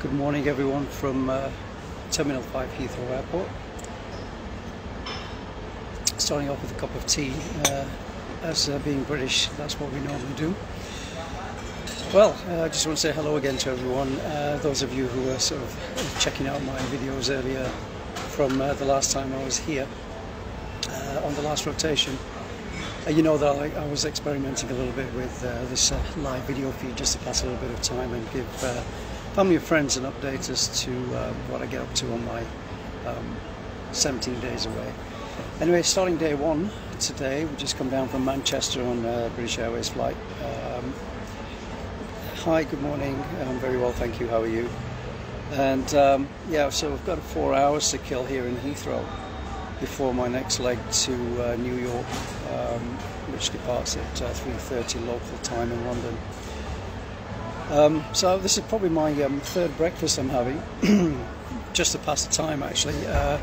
Good morning, everyone, from uh, Terminal 5 Heathrow Airport. Starting off with a cup of tea. Uh, as uh, being British, that's what we normally do. Well, uh, I just want to say hello again to everyone. Uh, those of you who were sort of checking out my videos earlier from uh, the last time I was here on the last rotation. you know that I, I, was experimenting a little bit with this live video feed just to pass a little bit of time and give family and friends and update us to uh, what I get up to on my um, 17 days away. Anyway, starting day one today, we just come down from Manchester on uh, British Airways flight. Um, hi, good morning. I'm very well, thank you. How are you? And um, yeah, so we've got four hours to kill here in Heathrow before my next leg to uh, New York, um, which departs at 3:30 uh, local time in London. Um, so this is probably my um, third breakfast I'm having, just to pass the time actually. Uh,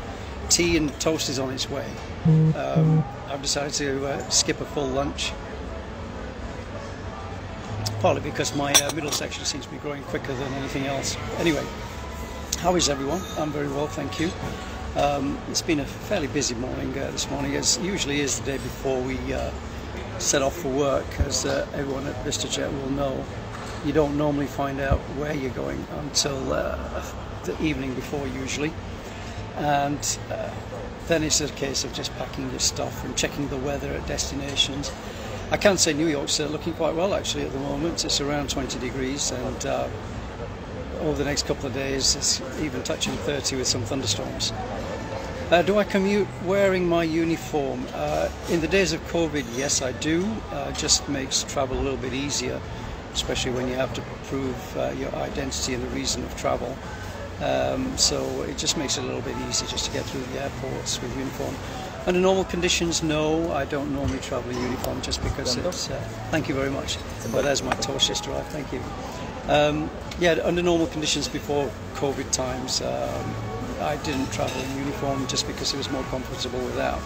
tea and toast is on its way. Um, I've decided to uh, skip a full lunch, partly because my uh, middle section seems to be growing quicker than anything else. Anyway, how is everyone? I'm very well, thank you. Um, it's been a fairly busy morning uh, this morning, as usually is the day before we uh, set off for work, as uh, everyone at VistaJet will know you don't normally find out where you're going until uh, the evening before usually. And uh, then it's a case of just packing your stuff and checking the weather at destinations. I can say New York's uh, looking quite well actually at the moment. It's around 20 degrees and uh, over the next couple of days it's even touching 30 with some thunderstorms. Uh, do I commute wearing my uniform? Uh, in the days of COVID, yes, I do. Uh, just makes travel a little bit easier especially when you have to prove uh, your identity and the reason of travel. Um, so it just makes it a little bit easier just to get through the airports with uniform. Under normal conditions, no, I don't normally travel in uniform just because it's. Uh, thank you very much. Well, there's my toast just arrived, thank you. Um, yeah, under normal conditions before COVID times, um, I didn't travel in uniform just because it was more comfortable without.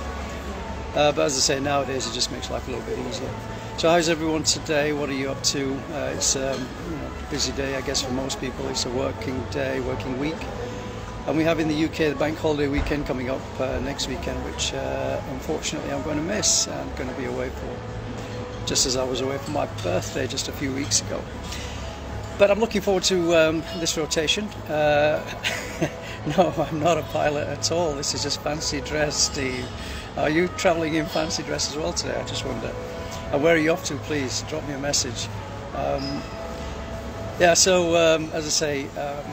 Uh, but as I say, nowadays it just makes life a little bit easier. So how's everyone today? What are you up to? Uh, it's um, you know, a busy day, I guess, for most people. It's a working day, working week. And we have in the UK the bank holiday weekend coming up uh, next weekend, which uh, unfortunately I'm going to miss. I'm going to be away for, just as I was away for my birthday just a few weeks ago. But I'm looking forward to um, this rotation. Uh, no, I'm not a pilot at all. This is just fancy dress, Steve. Are you travelling in fancy dress as well today? I just wonder. And where are you off to? Please drop me a message. Um, yeah, so um, as I say, um,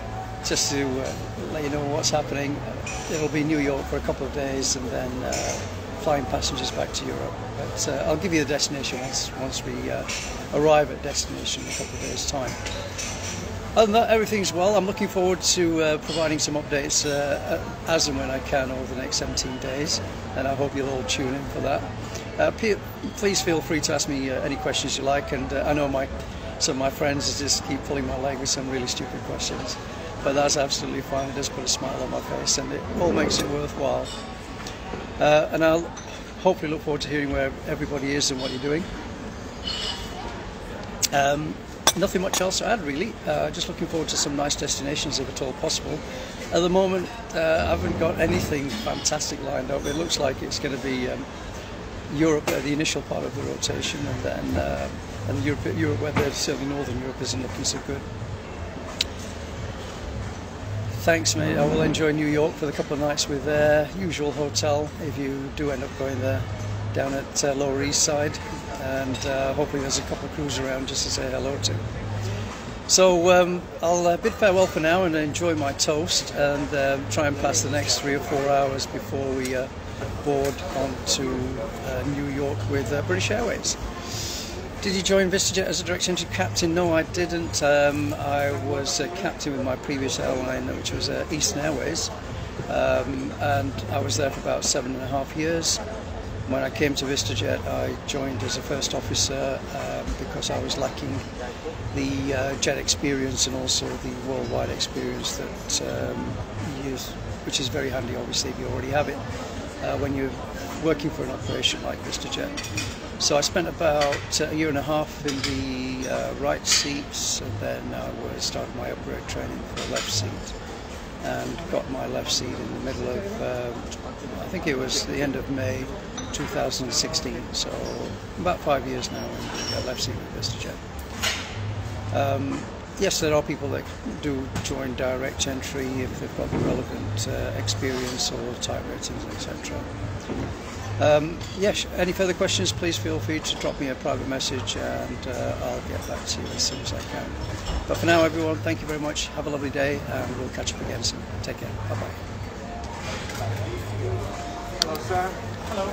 just to uh, let you know what's happening, uh, it'll be New York for a couple of days and then uh, flying passengers back to Europe. But uh, I'll give you the destination once, once we uh, arrive at destination in a couple of days' time. Other than that, everything's well. I'm looking forward to uh, providing some updates uh, as and when I can over the next 17 days, and I hope you'll all tune in for that. Uh, please feel free to ask me uh, any questions you like, and uh, I know my some of my friends just keep pulling my leg with some really stupid questions, but that's absolutely fine. It does put a smile on my face, and it all makes it worthwhile. Uh, and I'll hopefully look forward to hearing where everybody is and what you're doing. Um, nothing much else to add really. Uh, just looking forward to some nice destinations if at all possible. At the moment, uh, I haven't got anything fantastic lined up. It looks like it's going to be um, Europe, uh, the initial part of the rotation, and then uh, and Europe, Europe, certainly Northern Europe isn't looking so good. Thanks, mate. I will enjoy New York for the couple of nights with their usual hotel if you do end up going there down at uh, Lower East Side and uh, hopefully there's a couple of crews around just to say hello to. So um, I'll uh, bid farewell for now and enjoy my toast and um, try and pass the next three or four hours before we uh, board on to uh, New York with uh, British Airways. Did you join VistaJet as a direct entry captain? No, I didn't. Um, I was a captain with my previous airline, which was uh, Eastern Airways, um, and I was there for about seven and a half years. When I came to VistaJet, I joined as a first officer um, because I was lacking the uh, jet experience and also the worldwide experience that um, you use, which is very handy, obviously, if you already have it uh, when you're working for an operation like VistaJet. So I spent about a year and a half in the uh, right seats, and then I was started my upgrade training for the left seat, and got my left seat in the middle of, uh, I think it was the end of May 2016. So about five years now in the seat with VistaJet. Um, yes, there are people that do join direct entry if they've got the relevant uh, experience or type ratings, etc. Um, yes, any further questions, please feel free to drop me a private message and uh, I'll get back to you as soon as I can. But for now, everyone, thank you very much. Have a lovely day and we'll catch up again soon. Take care. Bye bye. Hello, sir. Hello.